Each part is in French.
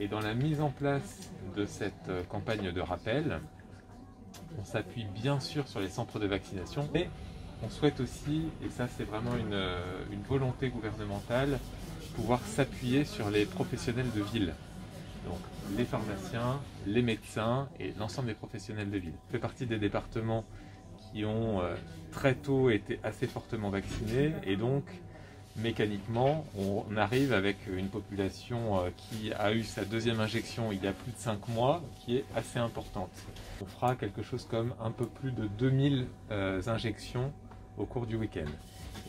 Et dans la mise en place de cette euh, campagne de rappel, on s'appuie bien sûr sur les centres de vaccination, mais on souhaite aussi, et ça c'est vraiment une, euh, une volonté gouvernementale, pouvoir s'appuyer sur les professionnels de ville. Donc les pharmaciens, les médecins et l'ensemble des professionnels de ville. Je fais partie des départements qui ont euh, très tôt été assez fortement vaccinés et donc mécaniquement on arrive avec une population euh, qui a eu sa deuxième injection il y a plus de 5 mois qui est assez importante. On fera quelque chose comme un peu plus de 2000 euh, injections au cours du week-end.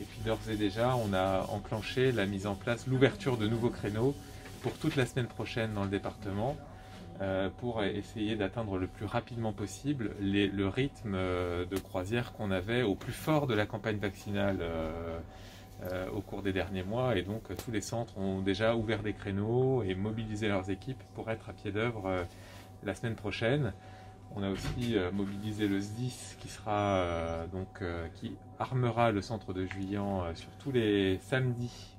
Et puis d'ores et déjà on a enclenché la mise en place, l'ouverture de nouveaux créneaux pour toute la semaine prochaine dans le département euh, pour essayer d'atteindre le plus rapidement possible le rythme de croisière qu'on avait au plus fort de la campagne vaccinale au cours des derniers mois. Et donc tous les centres ont déjà ouvert des créneaux et mobilisé leurs équipes pour être à pied d'œuvre la semaine prochaine. On a aussi mobilisé le SDIS qui sera donc qui armera le centre de Juillan sur tous les samedis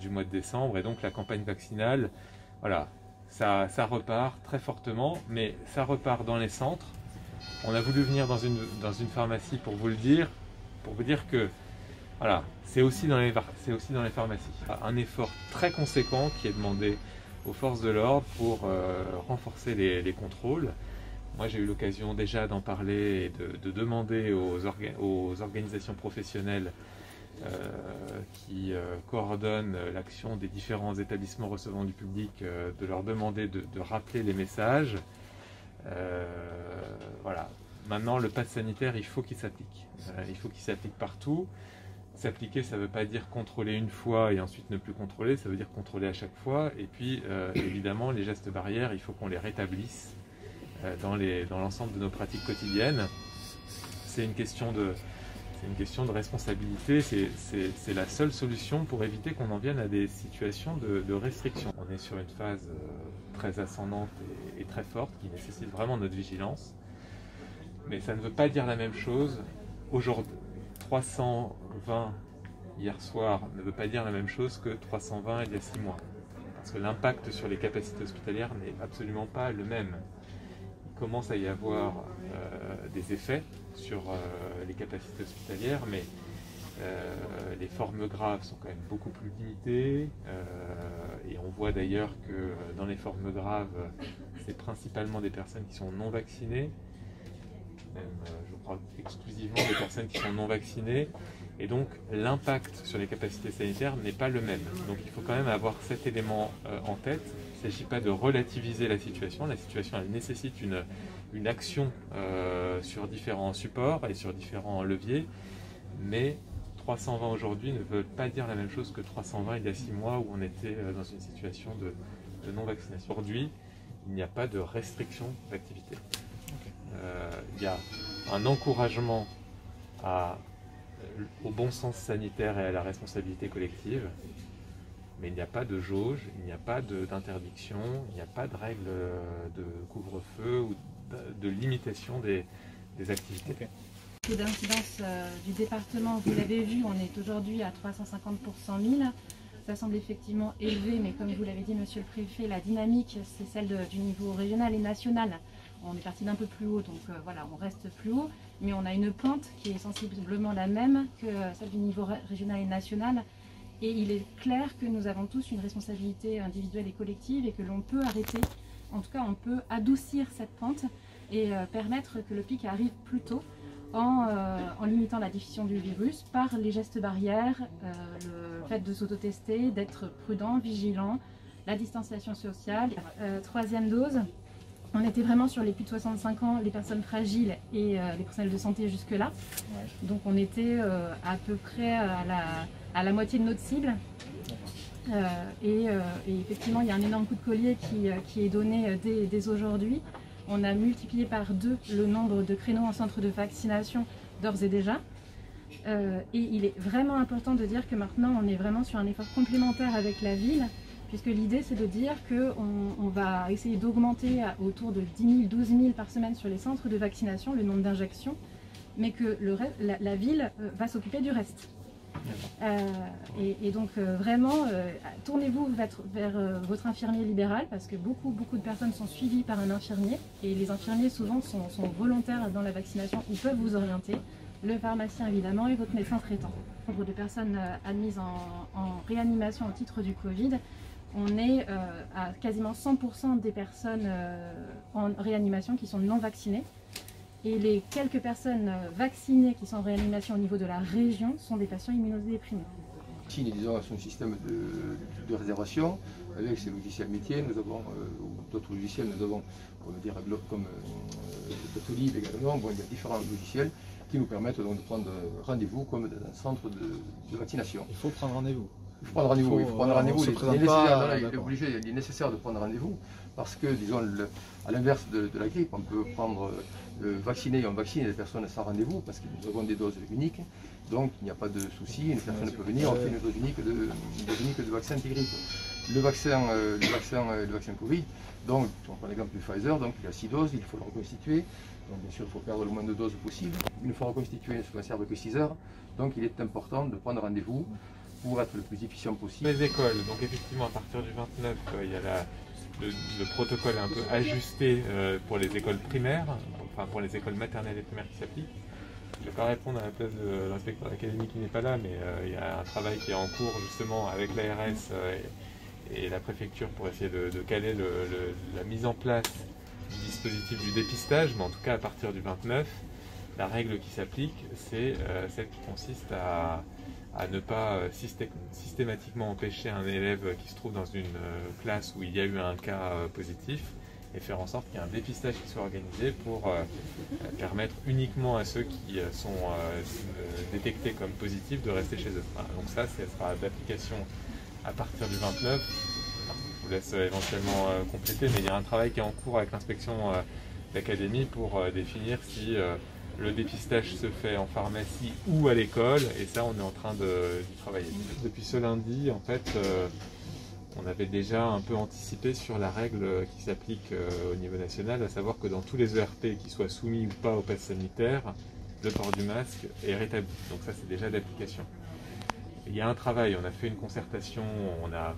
du mois de décembre et donc la campagne vaccinale voilà, ça, repart très fortement, mais ça repart dans les centres. On a voulu venir dans une, dans une pharmacie pour vous le dire, pour vous dire que voilà, c'est aussi, dans les, pharmacies. Un effort très conséquent qui est demandé aux forces de l'ordre pour euh, renforcer les, contrôles. Moi, j'ai eu l'occasion déjà d'en parler et de, demander aux, organisations professionnelles euh, qui euh, coordonne l'action des différents établissements recevant du public, de leur demander de, rappeler les messages. voilà. Maintenant, le pass sanitaire, il faut qu'il s'applique. il faut qu'il s'applique partout. S'appliquer, ça ne veut pas dire contrôler une fois et ensuite ne plus contrôler, ça veut dire contrôler à chaque fois. Et puis, évidemment, les gestes barrières, il faut qu'on les rétablisse dans l'ensemble de nos pratiques quotidiennes. C'est une question de, c'est une question de responsabilité, c'est la seule solution pour éviter qu'on en vienne à des situations de, restriction. On est sur une phase euh, très ascendante et, très forte qui nécessite vraiment notre vigilance. Mais ça ne veut pas dire la même chose. Aujourd'hui, 320 hier soir ne veut pas dire la même chose que 320 il y a 6 mois. Parce que l'impact sur les capacités hospitalières n'est absolument pas le même commence à y avoir euh, des effets sur euh, les capacités hospitalières, mais euh, les formes graves sont quand même beaucoup plus limitées. et on voit d'ailleurs que dans les formes graves, c'est principalement des personnes qui sont non vaccinées, même je crois exclusivement des personnes qui sont non vaccinées. Et donc l'impact sur les capacités sanitaires n'est pas le même. Donc il faut quand même avoir cet élément en tête il ne s'agit pas de relativiser la situation. La situation, elle nécessite une, action euh, sur différents supports et sur différents leviers. Mais 320 aujourd'hui ne veut pas dire la même chose que 320 il y a 6 mois où on était euh, dans une situation de, non-vaccination. Aujourd'hui, il n'y a pas de restriction d'activité. Euh, il y a un encouragement à, au bon sens sanitaire et à la responsabilité collective mais il n'y a pas de jauge, il n'y a pas d'interdiction, il n'y a pas de règle de couvre-feu ou de, limitation des, activités. Le taux d'incidence euh, du département, vous l'avez vu, on est aujourd'hui à 350 pour 100 000. Ça semble effectivement élevé, mais comme vous l'avez dit, monsieur le préfet, la dynamique, c'est celle du niveau régional et national. On est parti d'un peu plus haut, donc euh, voilà, on reste plus haut, mais on a une pointe qui est sensiblement la même que celle du niveau régional et national. Et il est clair que nous avons tous une responsabilité individuelle et collective et que l'on peut arrêter, en tout cas on peut adoucir cette pente et euh, permettre que le pic arrive plus tôt en, euh, limitant la diffusion du virus par les gestes barrières, le fait de s'autotester, d'être prudent, vigilant, la distanciation sociale. troisième dose, on était vraiment sur les plus de 65 ans, les personnes fragiles et les personnels de santé jusque-là. Donc on était à peu près à la à la moitié de notre cible. Euh, euh, et, effectivement, il y a un énorme coup de collier qui, euh, est donné dès, aujourd'hui. On a multiplié par deux le nombre de créneaux en centre de vaccination d'ores et déjà. et il est vraiment important de dire que maintenant, on est vraiment sur un effort complémentaire avec la ville, puisque l'idée, c'est de dire qu'on on va essayer d'augmenter autour de 10 000, 12 000 par semaine sur les centres de vaccination, le nombre d'injections, mais que le, la, ville va s'occuper du reste. et, donc vraiment, tournez-vous vers, votre infirmier libéral parce que beaucoup, beaucoup de personnes sont suivies par un infirmier et les infirmiers souvent sont, volontaires dans la vaccination, ils peuvent vous orienter. Le pharmacien évidemment et votre médecin traitant. Nombre de personnes admises en, en réanimation au titre du Covid, on est à quasiment 100% des personnes en réanimation qui sont non vaccinées. Et les quelques personnes euh, vaccinées qui sont en réanimation au niveau de la région sont des patients immunodéprimés. Nous avons un système de, réservation avec ces logiciels métiers. Nous avons euh, d'autres logiciels, nous avons dire, comme euh, également. il y a différents logiciels qui nous permettent donc de prendre rendez-vous comme dans un centre de, vaccination. Il faut prendre rendez-vous. Il faut prendre rendez-vous, il faut prendre rendez-vous. Il, est obligé, il est nécessaire de prendre rendez-vous parce que, disons, à l'inverse de, la grippe, on peut prendre euh, vacciner, on vaccine les personnes sans rendez-vous parce que nous avons des doses uniques, donc il n'y a pas de souci, une personne peut venir, on fait une dose unique de, dose unique de vaccin anti-grippe. Le vaccin, euh, le, vaccin, euh, le vaccin Covid, donc on prend l'exemple du Pfizer, donc il y a 6 doses, il faut le reconstituer, donc bien sûr il faut perdre le moins de doses possible. Une fois reconstitué, il ne se conserve que 6 heures, donc il est important de prendre rendez-vous pour être le plus efficient possible. Les écoles, donc effectivement à partir du 29, il y a le, protocole un peu ajusté euh, pour les écoles primaires, enfin pour les écoles maternelles et primaires qui s'appliquent. Je ne vais pas répondre à la place de l'inspecteur d'académie qui n'est pas là, mais euh, il y a un travail qui est en cours justement avec l'ARS euh, et, la préfecture pour essayer de, caler la mise en place du dispositif du dépistage, mais en tout cas à partir du 29, la règle qui s'applique, c'est celle qui consiste à, à ne pas euh, systématiquement empêcher un élève qui se trouve dans une euh, classe où il y a eu un cas euh, positif et faire en sorte qu'il y ait un dépistage qui soit organisé pour permettre uniquement à ceux qui sont détectés comme positifs de rester chez eux. donc ça, ça sera d'application à partir du 29. Je vous laisse éventuellement compléter, mais il y a un travail qui est en cours avec l'inspection d'académie pour définir si le dépistage se fait en pharmacie ou à l'école, et ça, on est en train de, travailler. Depuis ce lundi, en fait, euh, on avait déjà un peu anticipé sur la règle qui s'applique euh, au niveau national, à savoir que dans tous les ERP qui soient soumis ou pas au pass sanitaire, le port du masque est rétabli. Donc ça, c'est déjà d'application. Il y a un travail, on a fait une concertation, on a,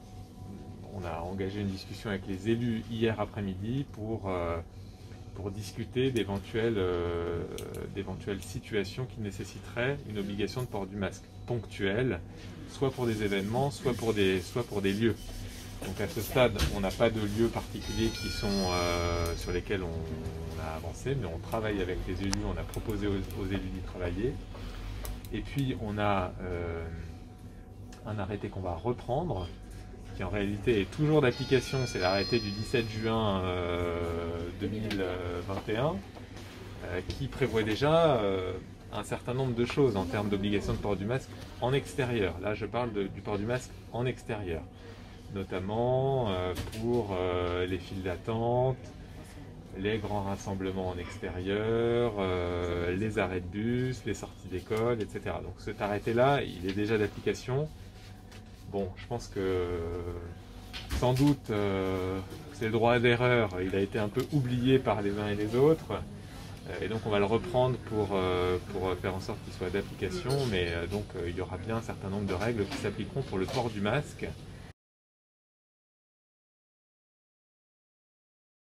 engagé une discussion avec les élus hier après-midi pour... Euh, discuter euh, d'éventuelles situations qui nécessiteraient une obligation de port du masque ponctuel, soit pour des événements, soit pour des, lieux. Donc à ce stade, on n'a pas de lieux particuliers euh, sur lesquels on, a avancé, mais on travaille avec les élus, on a proposé aux, élus d'y travailler. Et puis on a euh, un arrêté qu'on va reprendre, en réalité est toujours d'application, c'est l'arrêté du 17 juin 2021, euh, euh, qui prévoit déjà euh, un certain nombre de choses en termes d'obligation de port du masque en extérieur. Là, je parle du port du masque en extérieur, notamment pour les files d'attente, les grands rassemblements en extérieur, les arrêts de bus, les sorties d'école, etc. Donc cet arrêté-là, il est déjà d'application. Bon, je pense que sans doute euh, c'est le droit d'erreur, il a été un peu oublié par les uns et les autres. Euh, et donc on va le reprendre pour, euh, pour faire en sorte qu'il soit d'application, mais donc il y aura bien un certain nombre de règles qui s'appliqueront pour le port du masque.